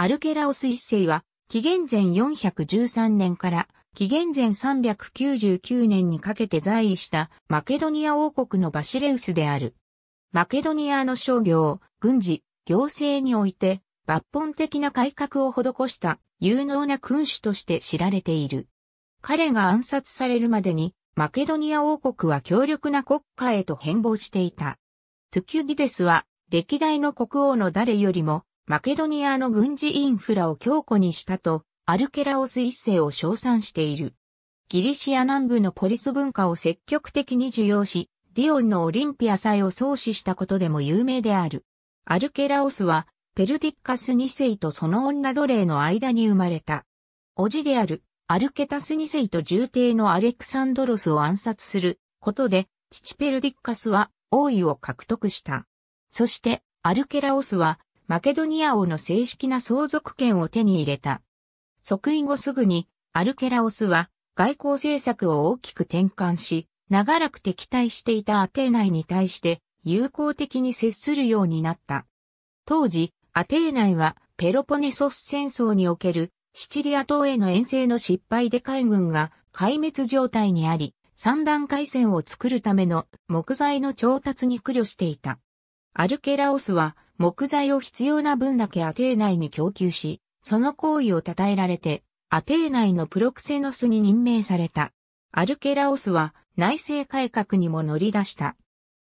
アルケラオス一世は、紀元前413年から紀元前399年にかけて在位したマケドニア王国のバシレウスである。マケドニアの商業、軍事、行政において抜本的な改革を施した有能な君主として知られている。彼が暗殺されるまでにマケドニア王国は強力な国家へと変貌していた。トゥキュディデスは歴代の国王の誰よりもマケドニアの軍事インフラを強固にしたとアルケラオス一世を称賛している。ギリシア南部のポリス文化を積極的に受容し、ディオンのオリンピア祭を創始したことでも有名である。アルケラオスはペルディッカス2世とその女奴隷の間に生まれた。叔父であるアルケタス2世と重帝のアレクサンドロスを暗殺することで、父ペルディッカスは王位を獲得した。そして、アルケラオスは、マケドニア王の正式な相続権を手に入れた。即位後すぐに、アルケラオスは、外交政策を大きく転換し、長らく敵対していたアテーナイに対して、友好的に接するようになった。当時、アテーナイは、ペロポネソス戦争におけるシチリア島への遠征の失敗で海軍が壊滅状態にあり、三段海戦を作るための木材の調達に苦慮していた。アルケラオスは木材を必要な分だけアテーナイに供給し、その行為を称えられて、アテーナイのプロクセノスに任命された。アルケラオスは内政改革にも乗り出した。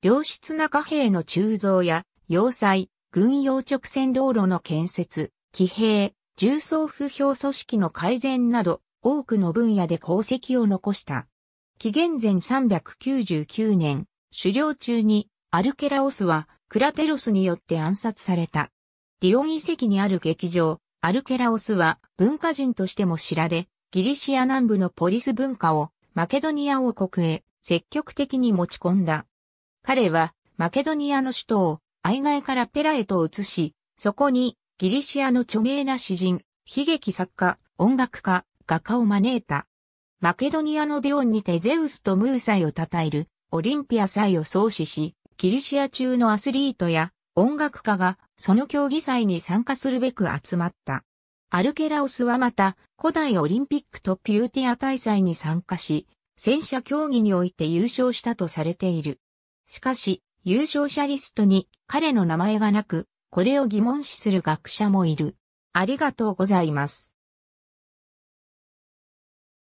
良質な貨幣の鋳造や要塞、軍用直線道路の建設、騎兵、重装不評組織の改善など、多くの分野で功績を残した。紀元前399年、狩猟中にアルケラオスはクラテロスによって暗殺された。ディオン遺跡にある劇場、アルケラオスは文化人としても知られ、ギリシア南部のポリス文化をマケドニア王国へ積極的に持ち込んだ。彼はマケドニアの首都を愛外からペラへと移し、そこにギリシアの著名な詩人、悲劇作家、音楽家、画家を招いた。マケドニアのディオンにてゼウスとムーサイを称えるオリンピア祭を創始し、ギリシア中のアスリートや音楽家がその競技祭に参加するべく集まった。アルケラオスはまた古代オリンピックとピューティア大祭に参加し、戦車競技において優勝したとされている。しかし、優勝者リストに彼の名前がなく、これを疑問視する学者もいる。ありがとうございます。